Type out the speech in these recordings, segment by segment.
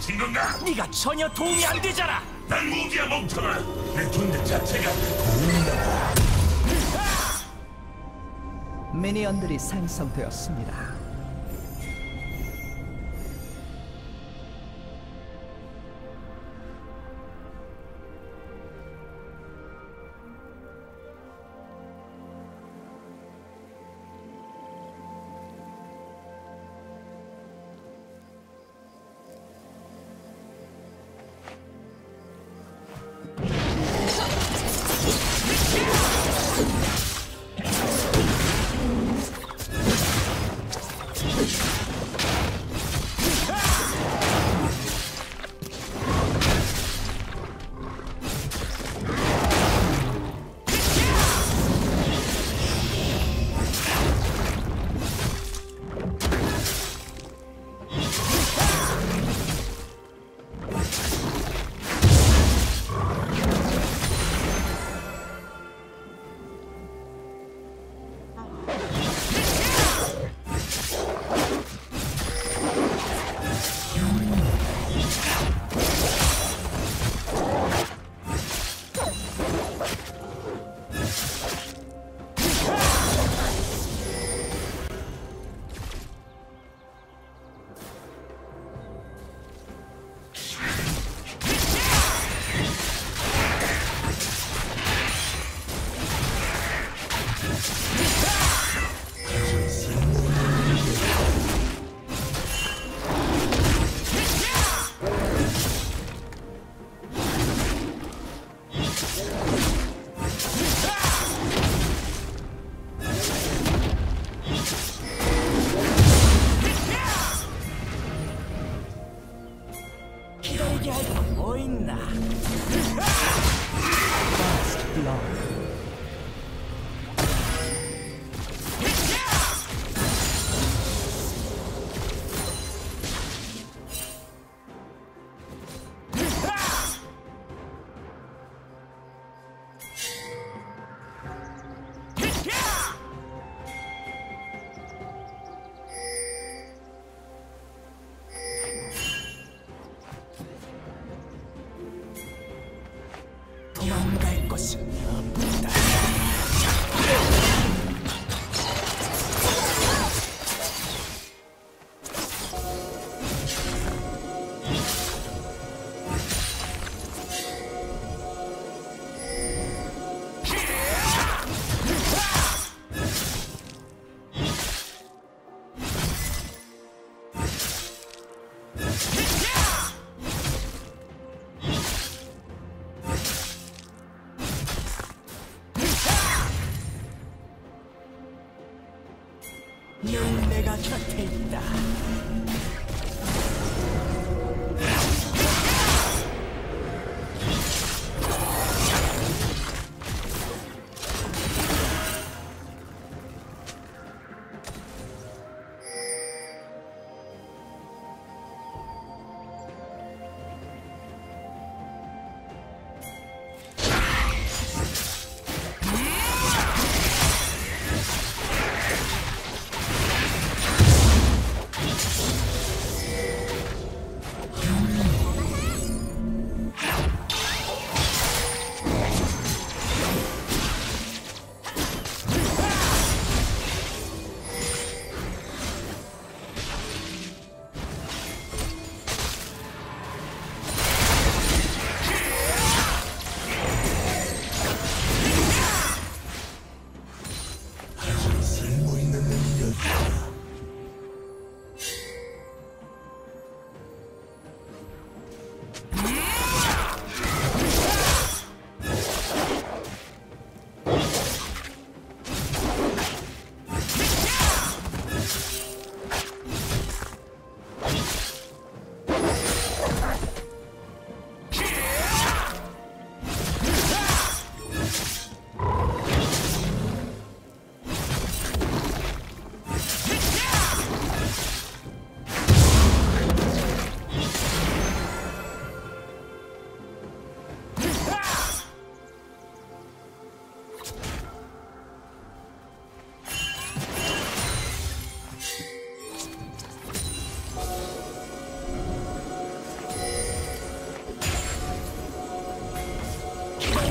지친 건가? 네가 전혀 도움이 안 되잖아. 난 무기야 멍청아. 내 존재 자체가 고운다. 미니언들이 생성되었습니다. 늘 내가 곁에 있다.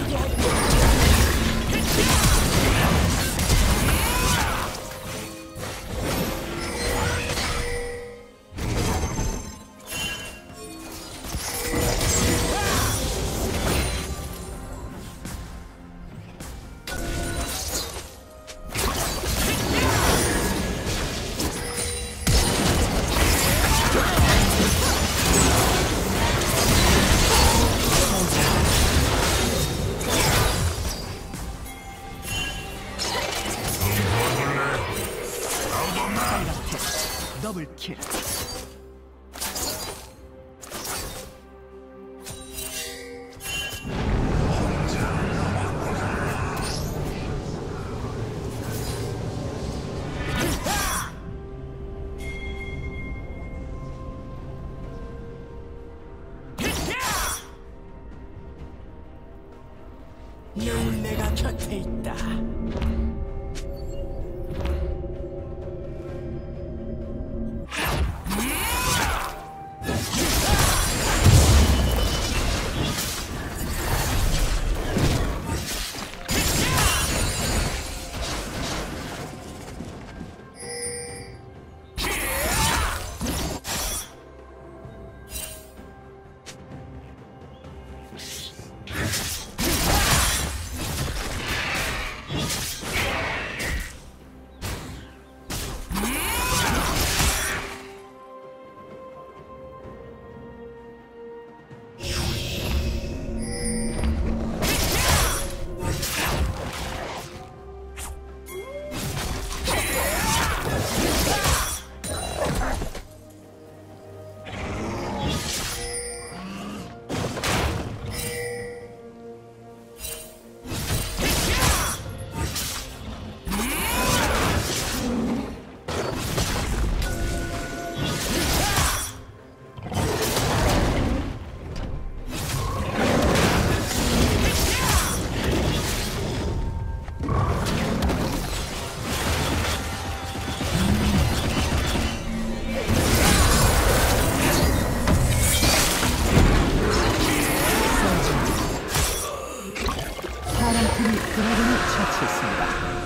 Yeah. 더블킬. 파랑팀이 드라군을 처치했습니다.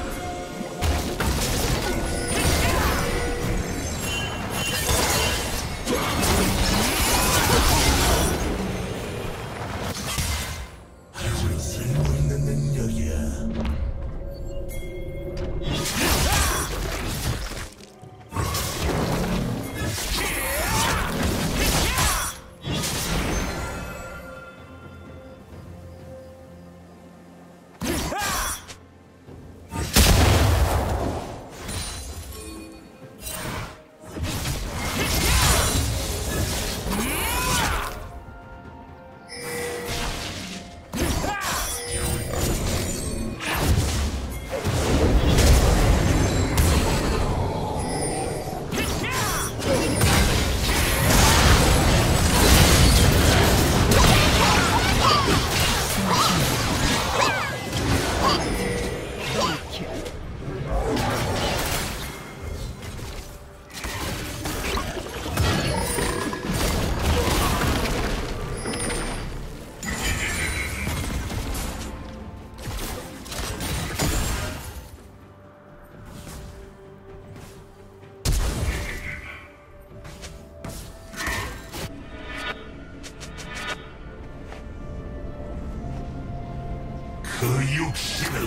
그 육신을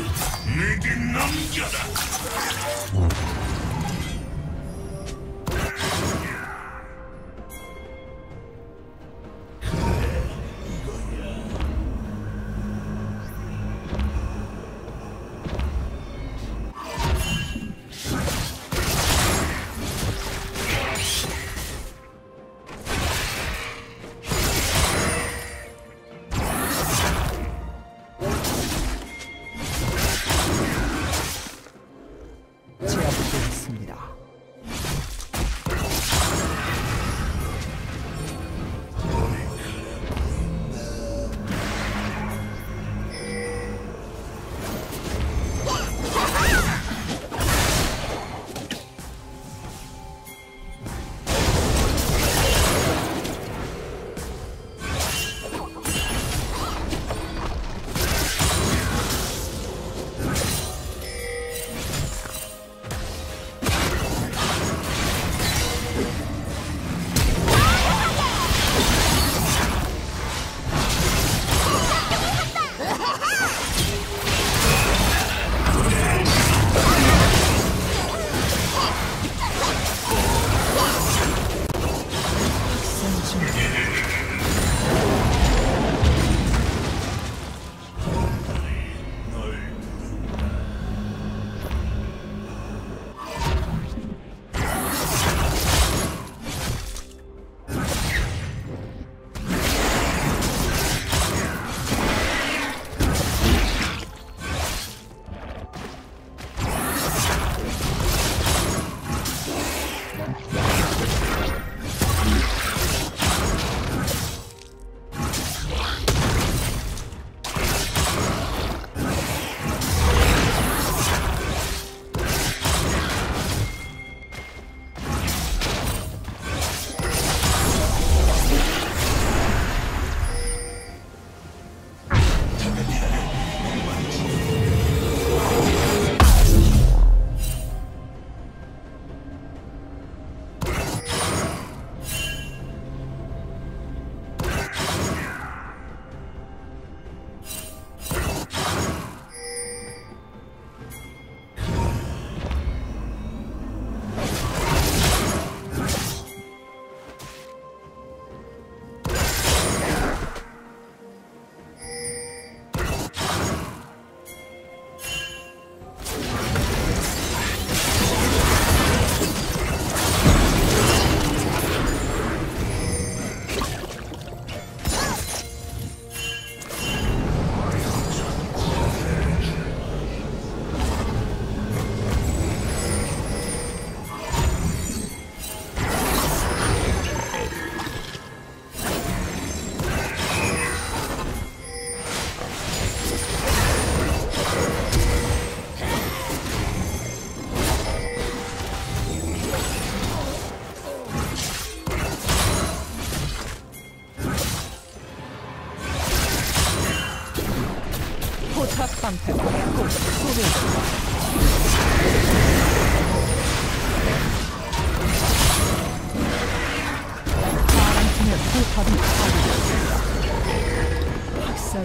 내게 넘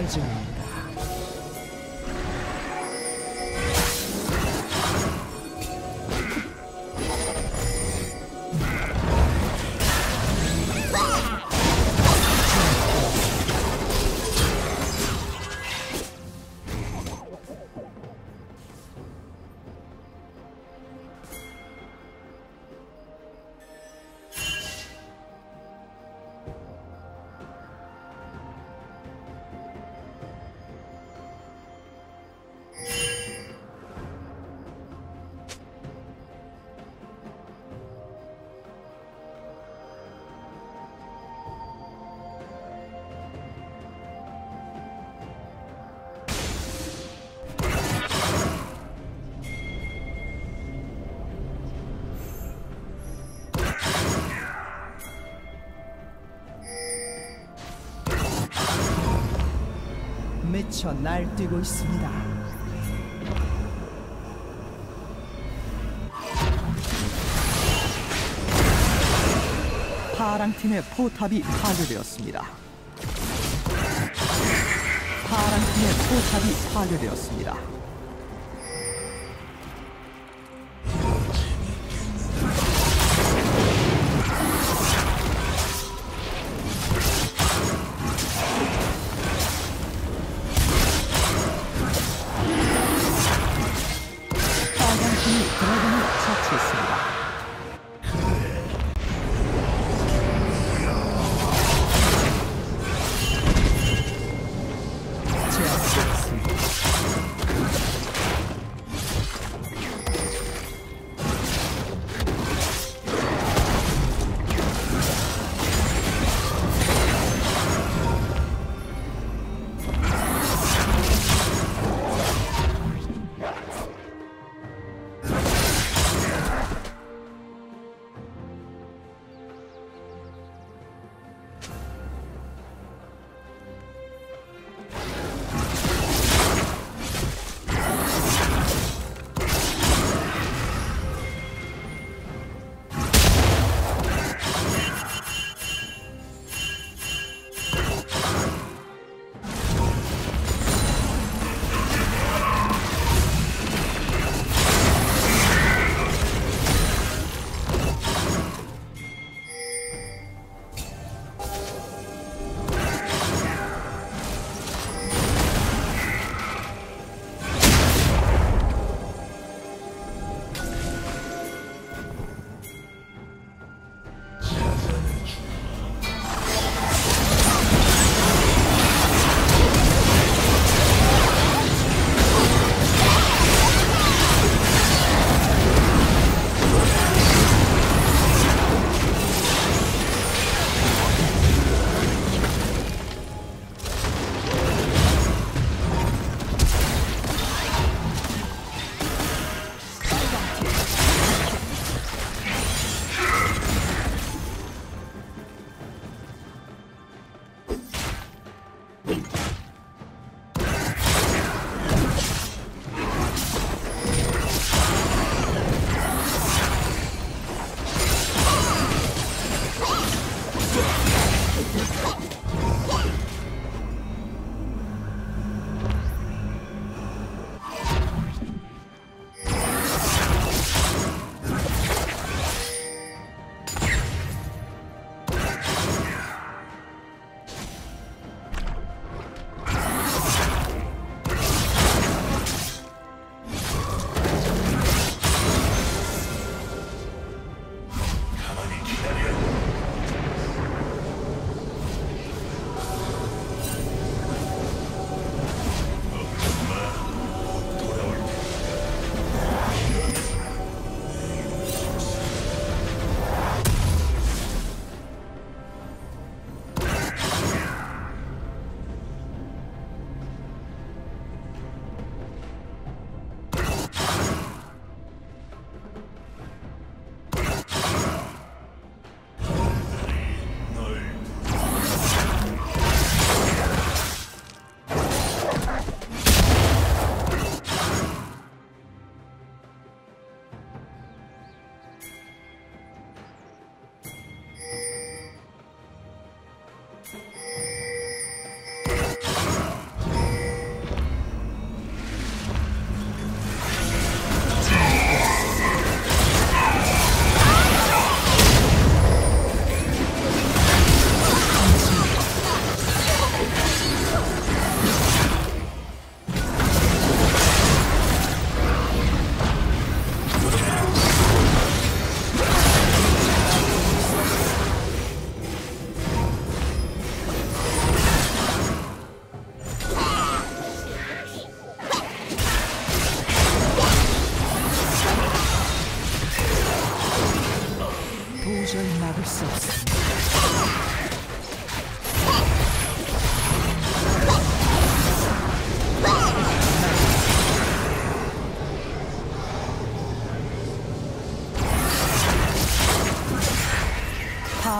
파괴 미쳐 날뛰고 있습니다. 파랑 팀의 포탑이 파괴되었습니다. 파랑 팀의 포탑이 파괴되었습니다.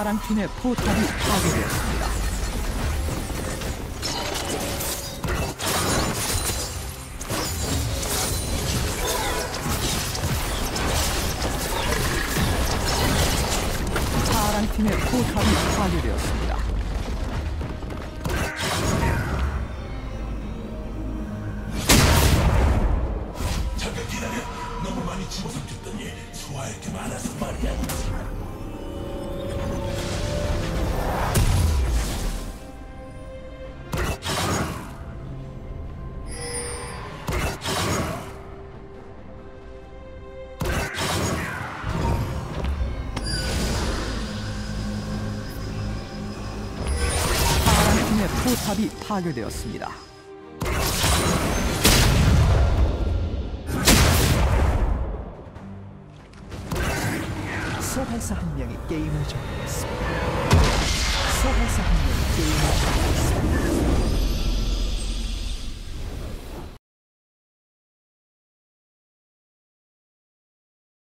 파랑 팀의 포탑이 파괴되었습니다. 파괴되었습니다. 소환사 한 명이 게임을 종료했습니다. 소환사 한 명이 게임을 종료했습니다.